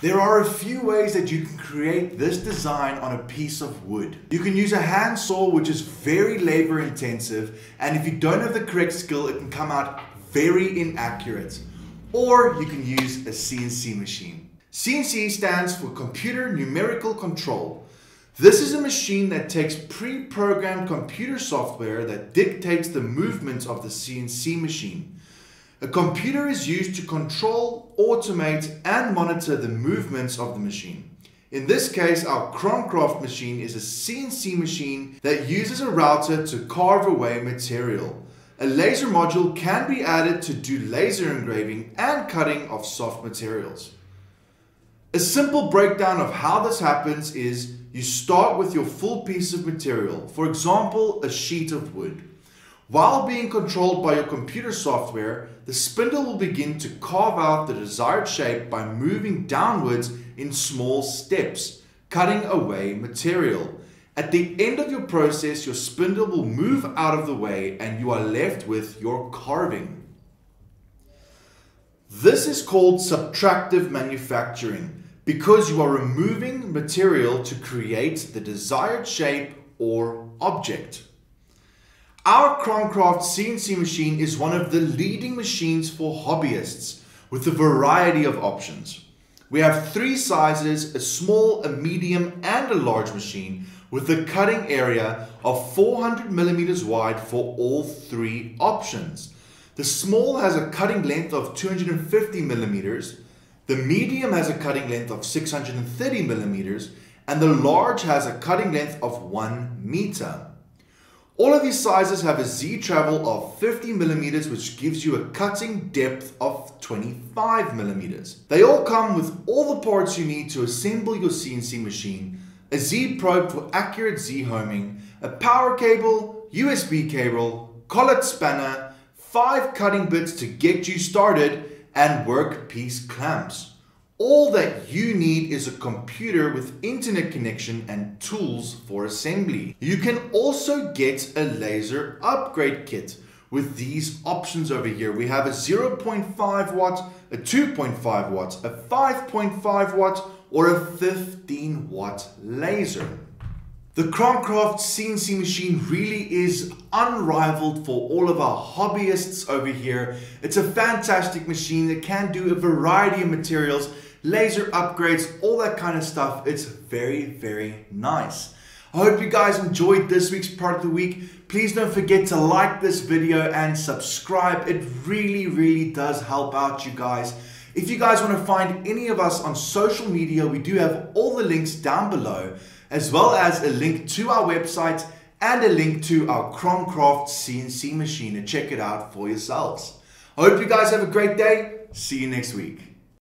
There are a few ways that you can create this design on a piece of wood. You can use a handsaw which is very labor intensive and if you don't have the correct skill it can come out very inaccurate. Or you can use a CNC machine. CNC stands for Computer Numerical Control. This is a machine that takes pre-programmed computer software that dictates the movements of the CNC machine. A computer is used to control, automate, and monitor the movements of the machine. In this case, our Kromcraft machine is a CNC machine that uses a router to carve away material. A laser module can be added to do laser engraving and cutting of soft materials. A simple breakdown of how this happens is you start with your full piece of material, for example, a sheet of wood. While being controlled by your computer software, the spindle will begin to carve out the desired shape by moving downwards in small steps, cutting away material. At the end of your process, your spindle will move out of the way and you are left with your carving. This is called subtractive manufacturing because you are removing material to create the desired shape or object. Our Kromcraft CNC machine is one of the leading machines for hobbyists with a variety of options. We have three sizes, a small, a medium and a large machine with a cutting area of 400 millimeters wide for all three options. The small has a cutting length of 250 millimeters, the medium has a cutting length of 630 millimeters, and the large has a cutting length of 1 meter. All of these sizes have a Z travel of 50 millimeters, which gives you a cutting depth of 25 millimeters. They all come with all the parts you need to assemble your CNC machine, a Z probe for accurate Z homing, a power cable, USB cable, collet spanner, five cutting bits to get you started, and workpiece clamps. All that you need is a computer with internet connection and tools for assembly. You can also get a laser upgrade kit with these options over here. We have a 0.5 watt, a 2.5 watt, a 5.5 watt, or a 15 watt laser. The Kromcraft CNC machine really is unrivaled for all of our hobbyists over here. It's a fantastic machine that can do a variety of materials laser upgrades, all that kind of stuff. It's very, very nice. I hope you guys enjoyed this week's product of the week. Please don't forget to like this video and subscribe. It really, really does help out you guys. If you guys want to find any of us on social media, we do have all the links down below, as well as a link to our website and a link to our Kromcraft CNC machine to check it out for yourselves. I hope you guys have a great day. See you next week.